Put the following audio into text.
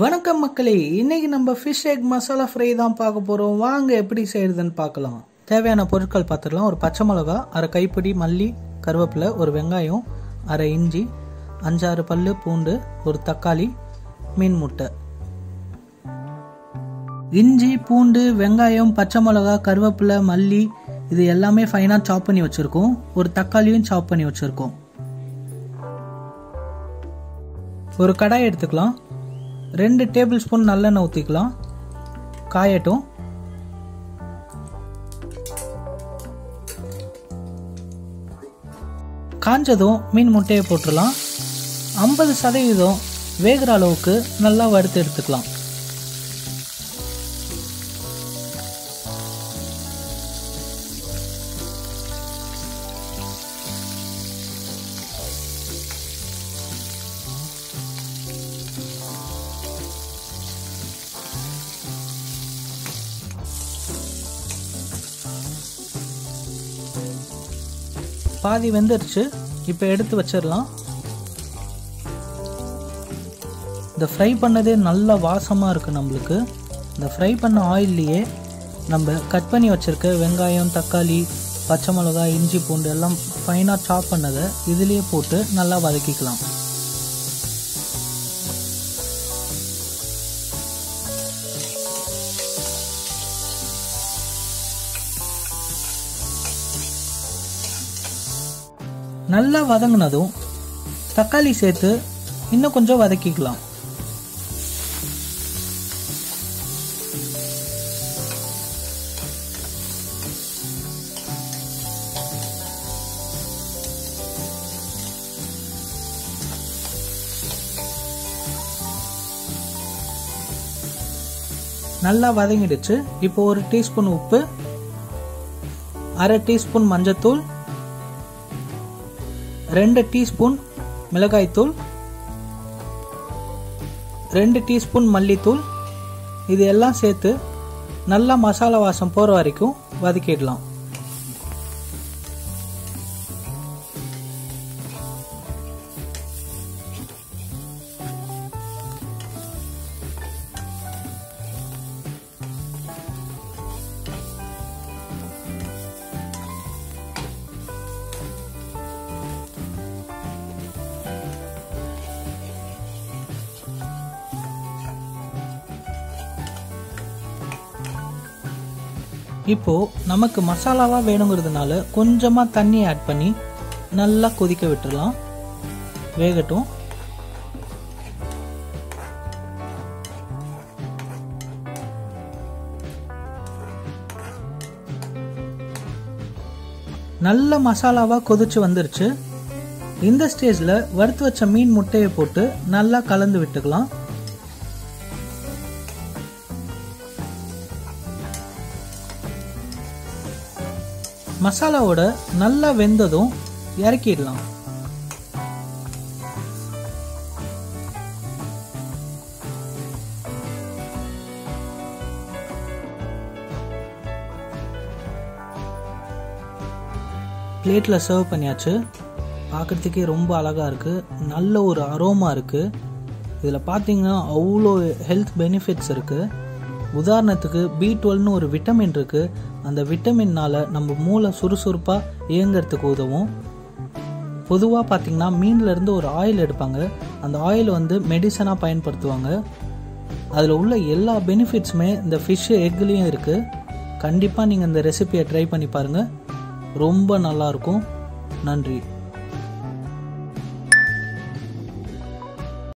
வணக்கம் மக்களே இன்னைக்கு நம்ம ஃபிஷ் எக் மசாலா ஃப்ரை தான் பார்க்க போகிறோம் வாங்க எப்படி செய்யறதுன்னு பார்க்கலாம். தேவையான பொருட்கள் பார்த்துடலாம். ஒரு பச்சை மிளகா அரை கைப்பிடி மல்லி கருவேப்பிலை ஒரு வெங்காயம் அரை இஞ்சி அஞ்சாறு பல் பூண்டு ஒரு தக்காளி மீன் முட்டை. இஞ்சி பூண்டு வெங்காயம் பச்சை மிளகா கருவேப்பிலை மல்லி இது எல்லாமே ஃபைனாக சாப் பண்ணி வச்சுருக்கோம். ஒரு தக்காளியும் சாப் பண்ணி வச்சுருக்கோம். ஒரு கடாய் எடுத்துக்கலாம். ரெண்டு டேபிள் ஸ்பூன் நல்லெண்ணெய் ஊற்றிக்கலாம் காயட்டும். காஞ்சதும் மீன் முட்டையை போட்டுடலாம். ஐம்பது சதவீதம் வேகிற அளவுக்கு நல்லா வறுத்து எடுத்துக்கலாம். பாதி வெந்துருச்சு. இப்போ எடுத்து வச்சிடலாம். இந்த ஃப்ரை பண்ணதே நல்ல வாசமாக இருக்குது நம்மளுக்கு. இந்த ஃப்ரை பண்ண ஆயில்லையே நம்ம கட் பண்ணி வச்சுருக்க வெங்காயம் தக்காளி பச்சை மிளகாய் இஞ்சி பூண்டு எல்லாம் ஃபைனாக சாப் பண்ணதை இதுலேயே போட்டு நல்லா வதக்கிக்கலாம். நல்லா வதங்கினதும் தக்காளி சேர்த்து இன்னும் கொஞ்சம் வதக்கிக்கலாம். நல்லா வதங்கிடுச்சு. இப்போ ஒரு டீஸ்பூன் உப்பு அரை டீஸ்பூன் மஞ்சத்தூள் ரெண்டு டீஸ்பூன் மிளகாய்த்தூள் ரெண்டு டீஸ்பூன் மல்லித்தூள். இது எல்லாம் சேர்த்து நல்லா மசாலா வாசம் போகிற வரைக்கும் வதக்கிடலாம். இப்போ நமக்கு மசாலாவாக வேணுங்கிறதுனால கொஞ்சமாக தண்ணி ஆட் பண்ணி நல்லா கொதிக்க விட்டுடலாம் வேகட்டும். நல்ல மசாலாவாக கொதிச்சு வந்துருச்சு. இந்த ஸ்டேஜில் வறுத்து வச்ச மீன் முட்டையை போட்டு நல்லா கலந்து விட்டுக்கலாம். மசாலாவோட நல்லா வெந்ததும் இறக்கிடலாம். பிளேட்டில் சர்வ் பண்ணியாச்சு. பார்க்குறதுக்கே ரொம்ப அழகாக இருக்குது நல்ல ஒரு அரோமா இருக்குது இதில் பார்த்தீங்கன்னா அவ்வளோ ஹெல்த் பெனிஃபிட்ஸ் இருக்குது உதாரணத்துக்கு பி டுவெல்னு ஒரு விட்டமின் இருக்குது அந்த விட்டமின்னால் நம்ம மூளை சுறுசுறுப்பாக இயங்கிறதுக்கு உதவும். பொதுவாக பார்த்திங்கன்னா மீன்லேருந்து ஒரு ஆயில் எடுப்பாங்க. அந்த ஆயில் வந்து மெடிசனாக பயன்படுத்துவாங்க. அதில் உள்ள எல்லா பெனிஃபிட்ஸுமே இந்த ஃபிஷ்ஷு எக்லேயும் இருக்குது கண்டிப்பாக நீங்கள் இந்த ரெசிபியை ட்ரை பண்ணி பாருங்கள் ரொம்ப நல்லாயிருக்கும் நன்றி.